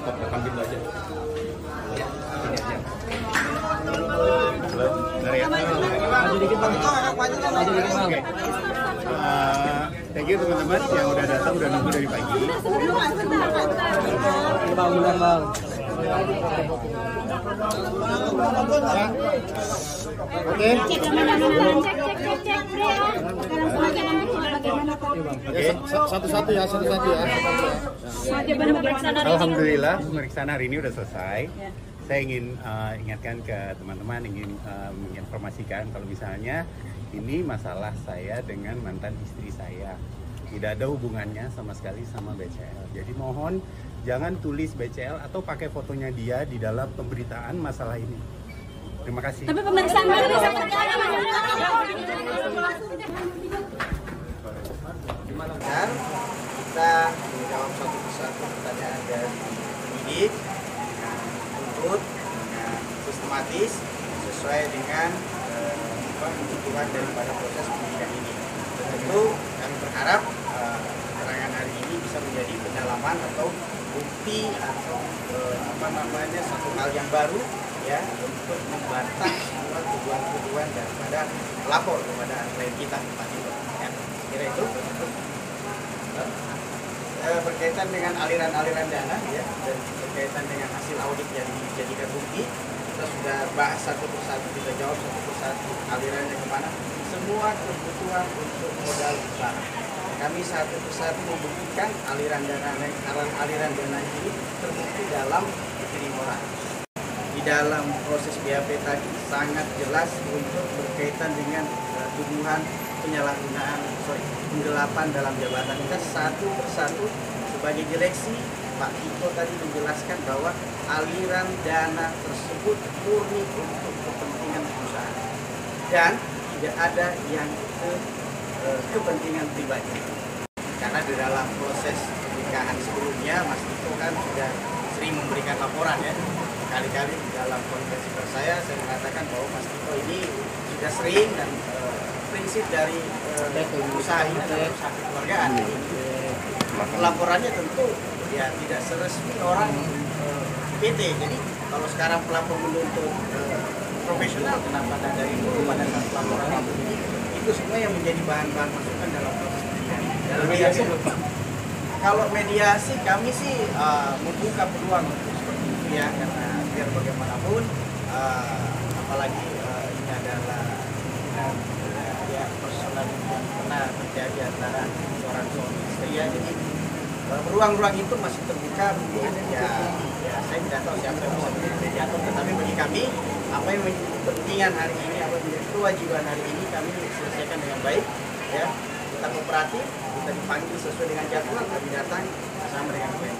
stop rekam gitu aja. Uh, thank you teman-teman. Yang udah datang udah nunggu dari pagi. Bang, bang. Oke. cek satu-satu ya, satu-satu ya. Alhamdulillah pemeriksaan hari ini udah selesai. Saya ingin uh, ingatkan ke teman-teman, ingin uh, menginformasikan kalau misalnya ini masalah saya dengan mantan istri saya. Tidak ada hubungannya sama sekali sama BCL. Jadi mohon jangan tulis BCL atau pakai fotonya dia di dalam pemberitaan masalah ini. Terima kasih. tapi pemeriksaan baru dan kita menjawab satu persatu pertanyaan dari penyidik tuntut sistematis sesuai dengan eh, kebutuhan daripada proses penyidikan ini. Tentu kami berharap eh, keterangan hari ini bisa menjadi pendalaman atau bukti atau eh, apa namanya satu hal yang baru ya untuk membantah semua tuduhan-tuduhan daripada pelapor kepada klien kita Pak Tito. Ya, kira itu. Eh, berkaitan dengan aliran-aliran dana ya dan berkaitan dengan hasil audit yang dijadikan bukti kita sudah bahas satu persatu kita jawab satu persatu alirannya ke mana. Semua kebutuhan untuk modal usaha kami satu persatu membuktikan aliran dana aliran, aliran dana ini terbukti dalam orang di dalam proses BAP tadi sangat jelas untuk berkaitan dengan eh, tuduhan penyalahgunaan sorry penggelapan dalam jabatan kita satu persatu sebagai direksi Pak Tito tadi menjelaskan bahwa aliran dana tersebut murni untuk kepentingan perusahaan. Dan tidak ada yang ke eh, kepentingan pribadi. Karena di dalam proses pernikahan sebelumnya Mas Tito kan sudah sering memberikan laporan ya. Kali-kali di dalam konferensi pers saya saya mengatakan bahwa Mas Tito ini sudah sering dan eh, prinsip dari eh, usaha ini adalah usaha kekeluargaan laporannya. Tentu ya tidak seresmi orang eh, PT. Jadi kalau sekarang pelapor menuntut eh, profesional kenapa ada dari dulu pada saat pelaporan itu Jadi, itu semua yang menjadi bahan-bahan masukan dalam proses dalam mediasi kalau mediasi kami sih eh, membuka peluang untuk seperti itu ya karena biar bagaimanapun eh, apalagi eh, ini adalah eh, ya personal yang pernah terjadi antara seorang ya jadi eh, ruang-ruang itu masih terbuka ya ya saya tidak tahu siapa yang bisa tetapi bagi kami apa yang menjadi kepentingan hari ini apa yang menjadi kewajiban hari ini kami selesaikan dengan baik ya. Kita kooperatif kita dipanggil sesuai dengan jadwal kami datang bersama dengan